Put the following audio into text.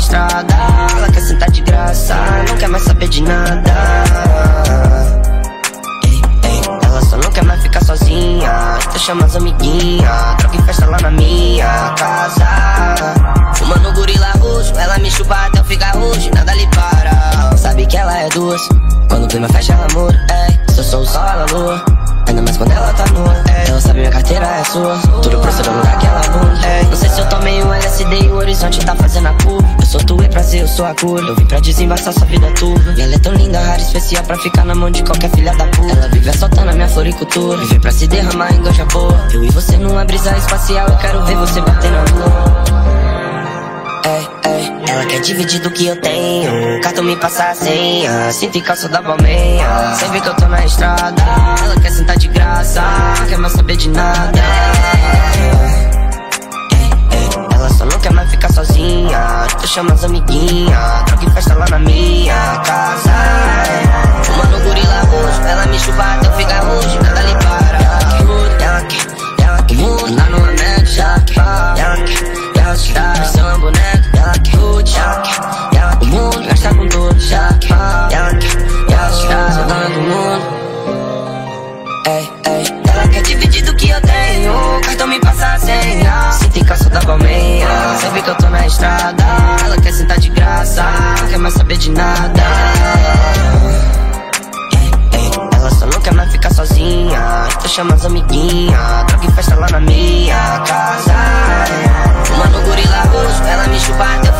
estrada. Ela quer sentar de graça, não quer mais saber de nada. Ela só não quer mais ficar sozinha. Então chama as amiguinhas, troca em festa lá na minha casa. Fumando gorila roxo, ela me chupa até eu ficar roxo, nada lhe para. Sabe que ela é duas, quando o clima fecha ela muda. E o horizonte tá fazendo a curva. Eu sou tu e prazer, eu sou a cura. Eu vim pra desembaçar sua vida turva E ela é tão linda, rara, especial pra ficar na mão de qualquer filha da puta. Ela vive assaltando a minha floricultura. Viver pra se derramar em ganja boa Eu e você numa brisa espacial Eu quero ver você bater na lua Ei, ei, ela quer dividir do que eu tenho. Cartão me passa a senha. Cinto e calça da palmeia. Sempre que eu tô na estrada Ela quer sentar de graça. Não quer mais saber de nada chama as amiguinhas Troca em festa lá na minha casa Fumando gorila roxo Ela me chupa até eu ficar roxo Nada lhe para quer, ela quer, ela quer Ser uma boneca Ela quer, ela quer, ela quer O mundo gasta com tudo Ela quer, ela quer, ela quer Ser dona do mundo Ei, ei, ela quer dividir do que eu tenho Cartão me passa a senha Sinto em calça da Sabe que eu tô na estrada. Ela quer sentar de graça Não quer mais saber de nada. Ela só não quer ficar sozinha. Então chama as amiguinhas Droga e festa lá na minha casa. Fumando gorila roxo Ela me chupa até